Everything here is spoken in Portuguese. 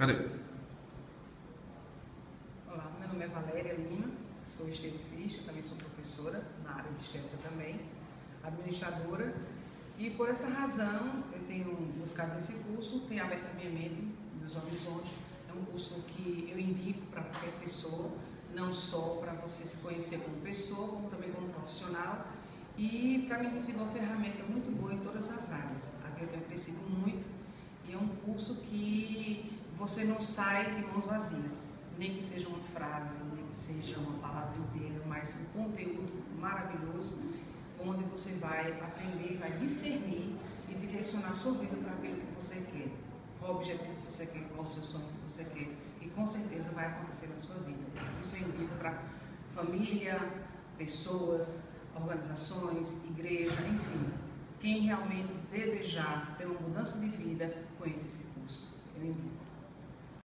Cadê? Olá, meu nome é Valéria Lima, sou esteticista, também sou professora na área de estética também, administradora, e por essa razão eu tenho buscado esse curso, tenho aberto a minha mente, meus horizontes, é um curso que eu indico para qualquer pessoa, não só para você se conhecer como pessoa, como também como profissional, e para mim tem sido uma ferramenta muito boa em todas as áreas. Aqui eu tenho crescido muito e é um curso que você não sai de mãos vazias, nem que seja uma frase, nem que seja uma palavra inteira, mas um conteúdo maravilhoso, onde você vai aprender, vai discernir e direcionar sua vida para aquilo que você quer, qual o objetivo que você quer, qual o seu sonho que você quer, e com certeza vai acontecer na sua vida. Isso eu indico para família, pessoas, organizações, igreja, enfim. Quem realmente desejar ter uma mudança de vida, conheça